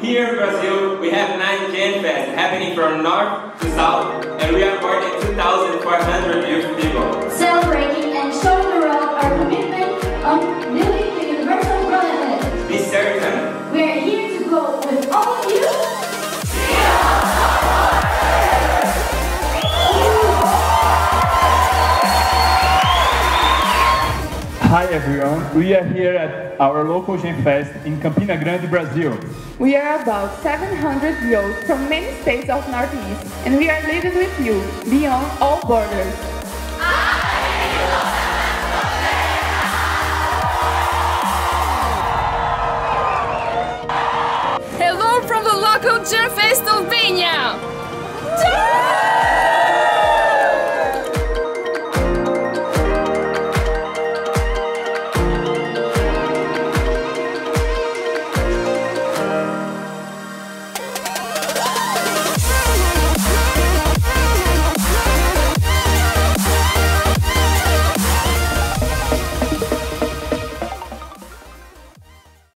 Here in Brazil, we have nine Genfest happening from north to south, and we are more than 2,000 Hi everyone, we are here at our local Genfest in Campina Grande, Brazil. We are about 700 youth from many states of Northeast, and we are living with you beyond all borders. Hello from the local Genfest Albania!